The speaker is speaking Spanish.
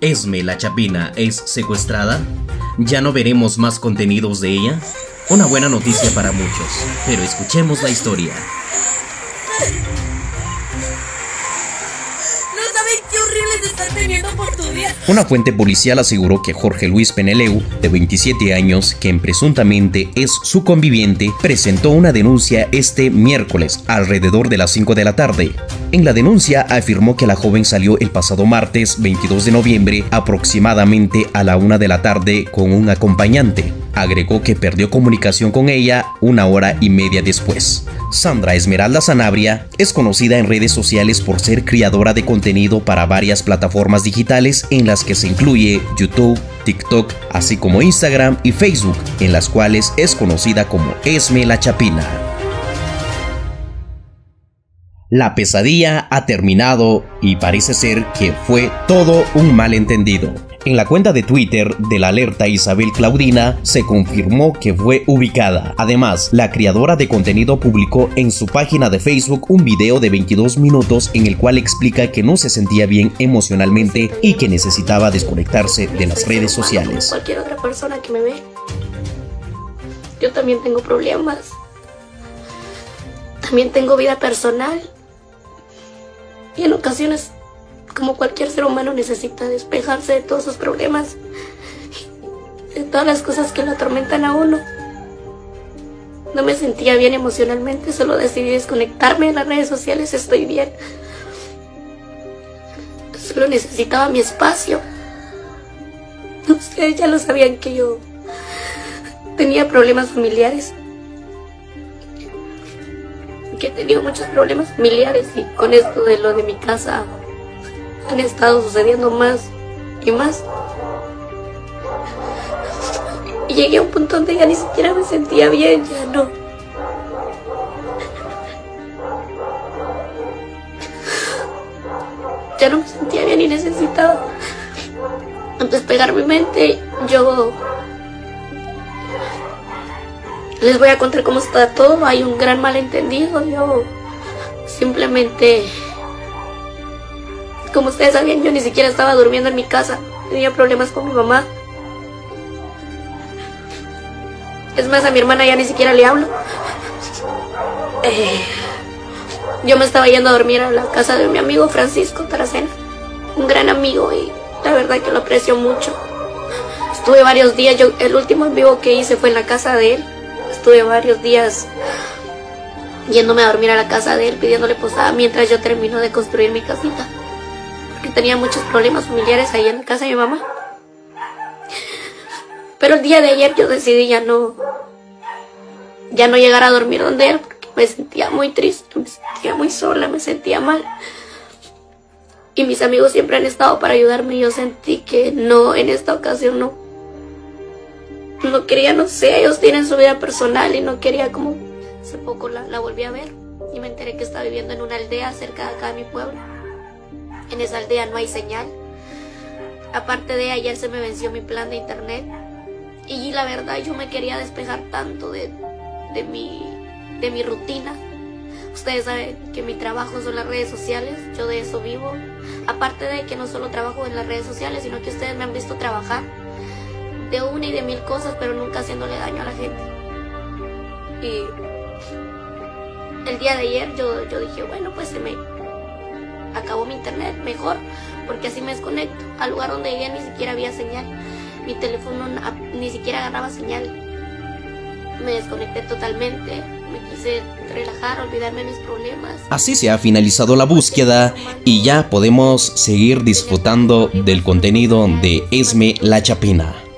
Esme la Chapina es secuestrada? ¿Ya no veremos más contenidos de ella? Una buena noticia para muchos, pero escuchemos la historia. Una fuente policial aseguró que Jorge Luis Peneleu, de 27 años, quien presuntamente es su conviviente, presentó una denuncia este miércoles alrededor de las 5 de la tarde. En la denuncia afirmó que la joven salió el pasado martes 22 de noviembre aproximadamente a la 1 de la tarde con un acompañante. Agregó que perdió comunicación con ella una hora y media después. Sandra Esmeralda Sanabria es conocida en redes sociales por ser creadora de contenido para varias plataformas digitales en las que se incluye YouTube, TikTok, así como Instagram y Facebook, en las cuales es conocida como Esme la Chapina. La pesadilla ha terminado y parece ser que fue todo un malentendido. En la cuenta de Twitter de la alerta Isabel Claudina se confirmó que fue ubicada. Además, la creadora de contenido publicó en su página de Facebook un video de 22 minutos en el cual explica que no se sentía bien emocionalmente y que necesitaba desconectarse de las redes sociales. Cualquier otra persona que me ve, yo también tengo problemas. También tengo vida personal. Y en ocasiones como cualquier ser humano necesita despejarse de todos sus problemas, de todas las cosas que lo atormentan a uno. No me sentía bien emocionalmente, solo decidí desconectarme de las redes sociales, estoy bien. Solo necesitaba mi espacio. Ustedes ya lo sabían que yo tenía problemas familiares. Que he tenido muchos problemas familiares y con esto de lo de mi casa han estado sucediendo más y más. Y llegué a un punto donde ya ni siquiera me sentía bien, ya no. Ya no me sentía bien y necesitaba despegar mi mente. Yo les voy a contar cómo está todo. Hay un gran malentendido. Yo simplemente como ustedes sabían, yo ni siquiera estaba durmiendo en mi casa. Tenía problemas con mi mamá. Es más, a mi hermana ya ni siquiera le hablo. Eh, yo me estaba yendo a dormir a la casa de mi amigo Francisco Taracena. Un gran amigo y la verdad que lo aprecio mucho. Estuve varios días, yo el último en vivo que hice fue en la casa de él. Estuve varios días yéndome a dormir a la casa de él, pidiéndole posada mientras yo termino de construir mi casita que tenía muchos problemas familiares ahí en la casa de mi mamá. Pero el día de ayer yo decidí ya no, ya no llegar a dormir donde él porque me sentía muy triste, me sentía muy sola, me sentía mal. Y mis amigos siempre han estado para ayudarme y yo sentí que no, en esta ocasión no. No quería, no sé, ellos tienen su vida personal y no quería como... Hace poco la, la volví a ver y me enteré que está viviendo en una aldea cerca de acá de mi pueblo. En esa aldea no hay señal. Aparte de ayer se me venció mi plan de internet. Y la verdad yo me quería despejar tanto de, de, mi, de mi rutina. Ustedes saben que mi trabajo son las redes sociales, yo de eso vivo. Aparte de que no solo trabajo en las redes sociales, sino que ustedes me han visto trabajar de una y de mil cosas, pero nunca haciéndole daño a la gente. Y el día de ayer yo, yo dije, bueno, pues se me, acabó mi internet mejor, porque así me desconecto al lugar donde llegué ni siquiera había señal, mi teléfono ni siquiera agarraba señal, me desconecté totalmente, me quise relajar, olvidarme de mis problemas. Así se ha finalizado la búsqueda y ya podemos seguir disfrutando del contenido de Esme La Chapina.